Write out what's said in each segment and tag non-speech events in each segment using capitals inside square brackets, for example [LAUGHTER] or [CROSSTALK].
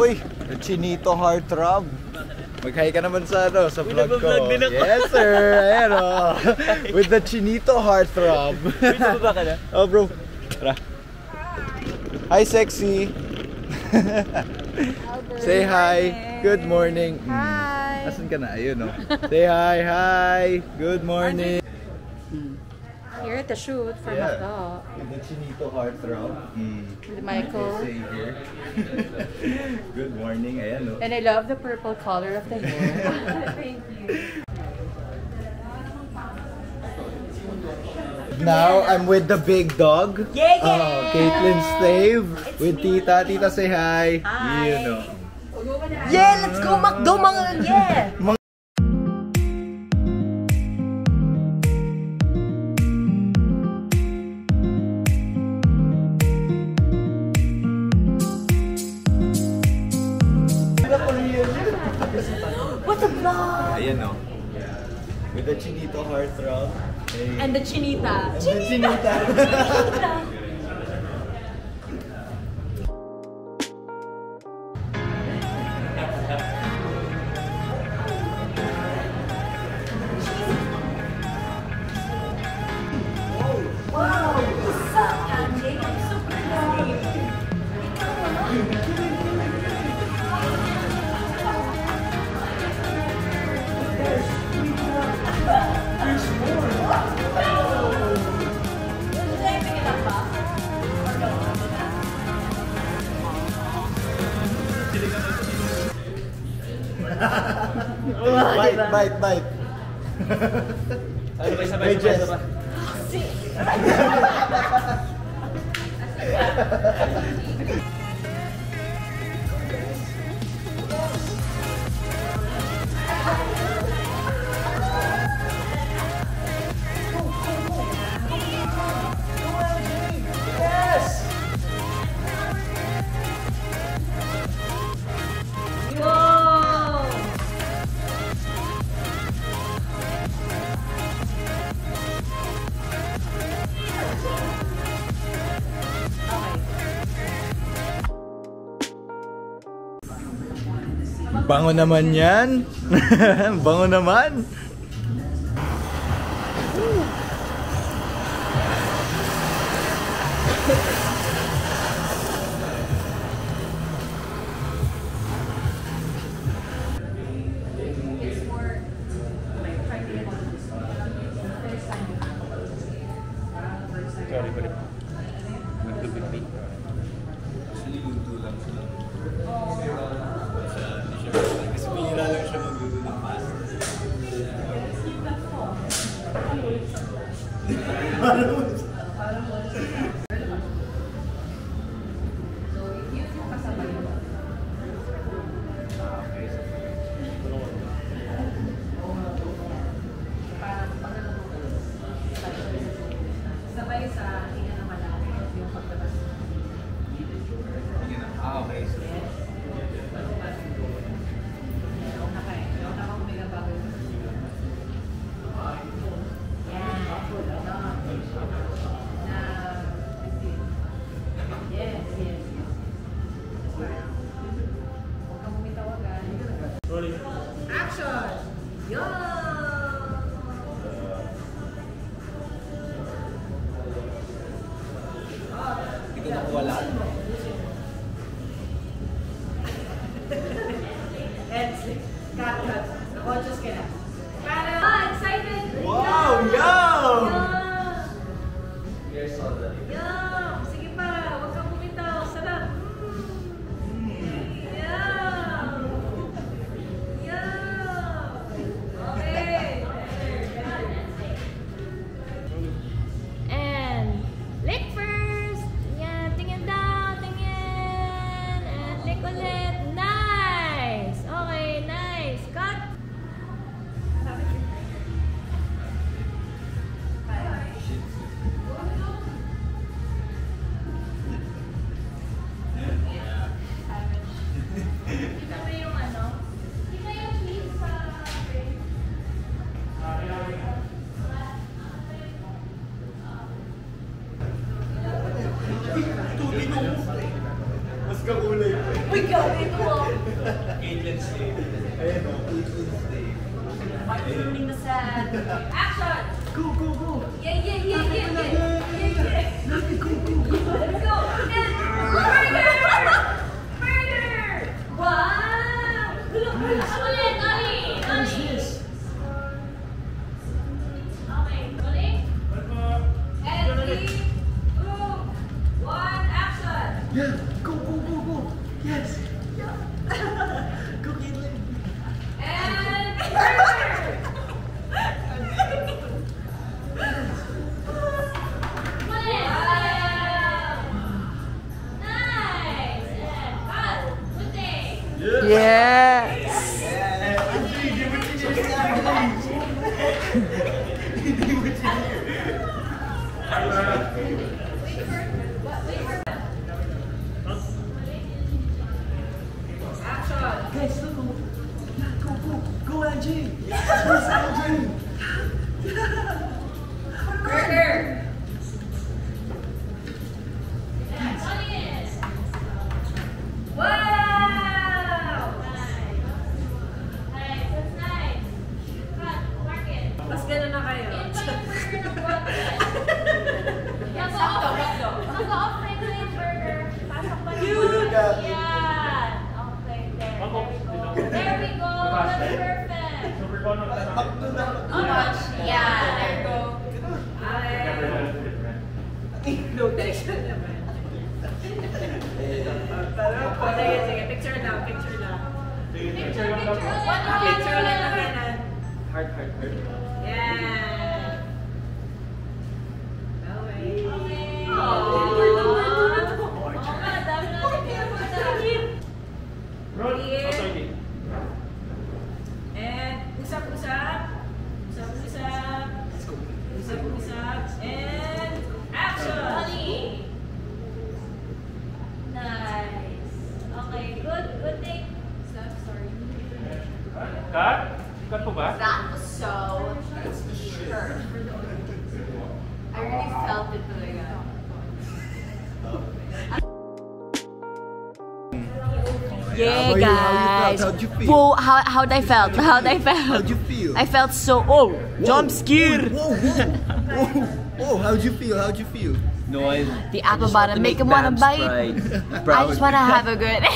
Uy, Chinito Heartthrob. Mag-hi ka naman sa ano, sa vlog ko. nagbablog din ako. Yes sir, ayan oh. [LAUGHS] With the Chinito Heartthrob. Dito ba ka na? oh bro, tara. Hi sexy. Say hi. Good morning. Hi. Asan ka na? Ayun oh. Say hi, hi. Good morning. Here at the shoot for Yeah. McDo. With the Chinito Heartthrob. Mm. With Michael. Say. [LAUGHS] Good morning. Ayan oh. And I love the purple color of the hair. [LAUGHS] Thank you. Now I'm with the big dog. Yeah, yeah. Oh, Caitlyn Stave with Tita. Tita, say hi. Hi. You know. Yeah, let's go McDo mga yeah. Ayan o. With the Chinito heartthrob. Hey. And the chinita. And the Chinita. Bite, bite, bite. Ano ba, sabay, Hey, sabay, Jess. Bango naman yan. [LAUGHS] Bango naman. Paramos. Paramos. We ko. Uy, gabi ko. Agent slave. Ayan o. Agent slave. Action! Go, go, go! Yeah, yeah, yeah, yeah, yeah. Yeah. Let's go, go, go. Let's go. And burger! Wow! Look, look, look. Action! Guys, look. Go, go, go, go, Angie. Yes, Angie. Burger! Audience! Wow! Nice. Nice, that's nice. Cut, mark it. Mas gano'n na kayo. Invite burger ng content. Nag-off- Nag-off na ito yung burger. Pasok pa Cute! Yan. Okay, there. There we go. There we go. That's perfect. How much? Yeah, there you go. No, direction naman. Oh, sige, sige. Picture lang, picture. Picture, picture. One. Picture lang na kanan. Heart, heart, heart. Yan. Yeah, How you- how you guys. felt? How'd you feel? Whoa, how, how'd I felt? How'd I felt? How'd you feel? I felt so, oh, jump scared. Whoa, whoa, whoa, whoa, oh, how'd you feel? How'd you feel? No, I... The apple bottom make him wanna bite. [LAUGHS] I just wanna [LAUGHS] have a good [LAUGHS]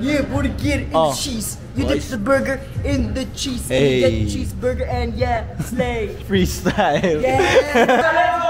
Yeah, buddy, get it in Oh. the cheese. You What? dip the burger in the cheese. Hey. You get the cheeseburger and yeah, slay. Freestyle. Yeah.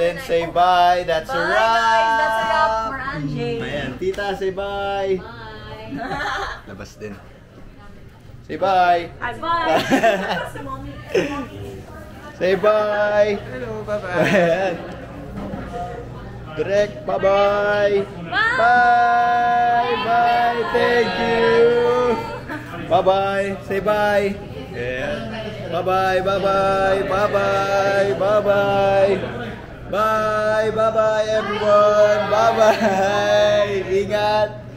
Caitlin, say bye. That's a Bye, wrap. guys. That's a wrap for Angie. Ayan, tita, say bye. Bye. [LAUGHS] Labas din. Say bye. Bye. [LAUGHS] Say bye. Hello, bye-bye. [LAUGHS] Ayan. Direct, bye-bye. Bye. Bye. Thank you. Bye-bye. Say bye. Ayan. Bye-bye, bye-bye, bye-bye, bye-bye. Bye, bye-bye everyone. Bye-bye. [LAUGHS] Ingat.